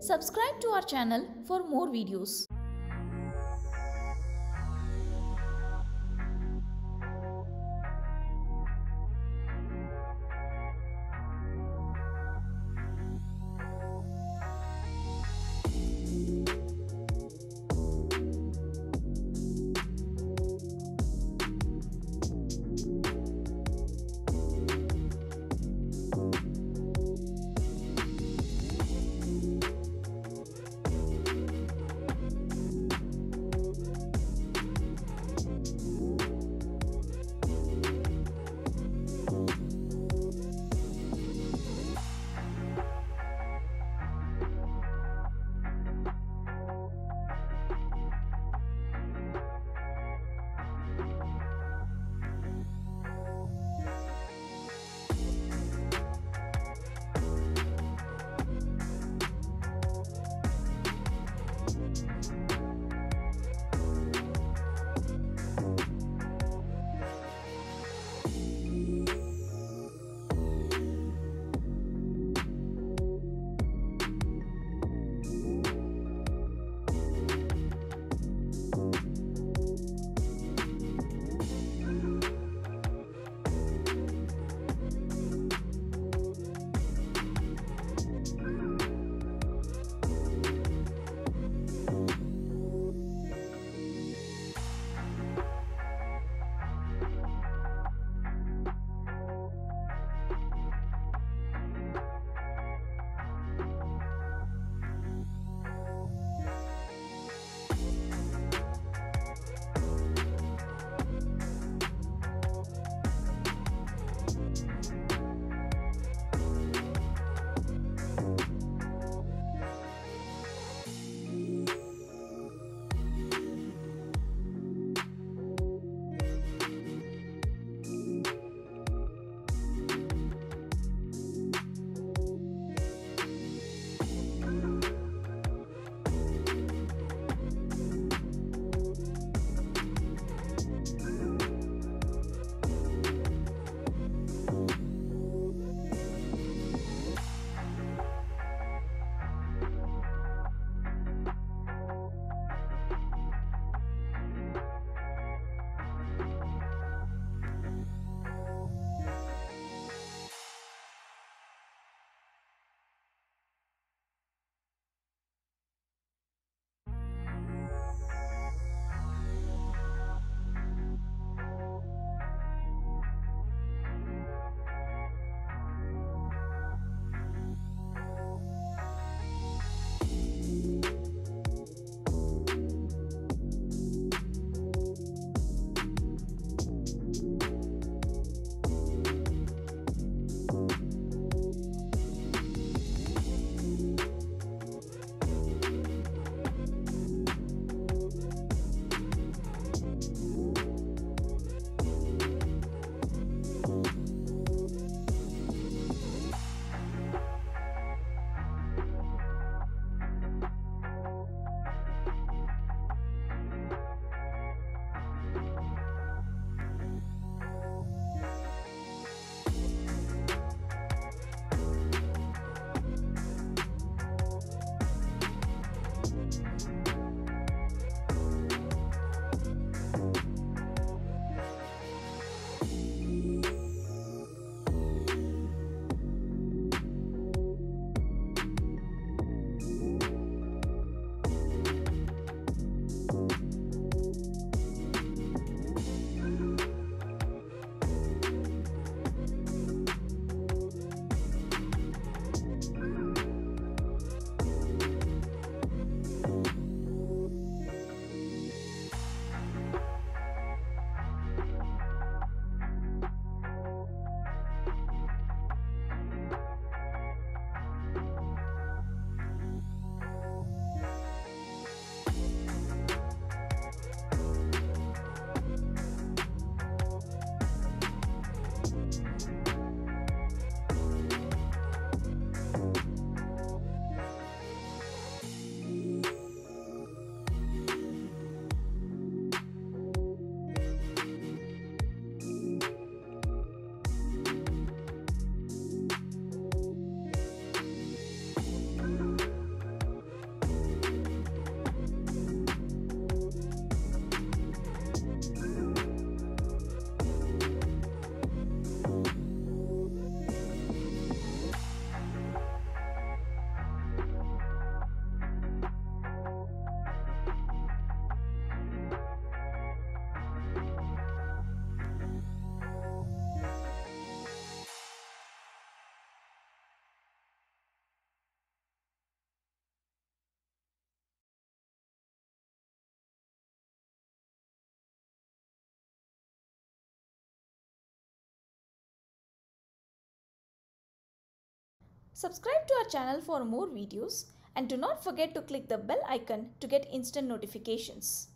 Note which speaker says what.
Speaker 1: Subscribe to our channel for more videos. Subscribe to our channel for more videos and do not forget to click the bell icon to get instant notifications.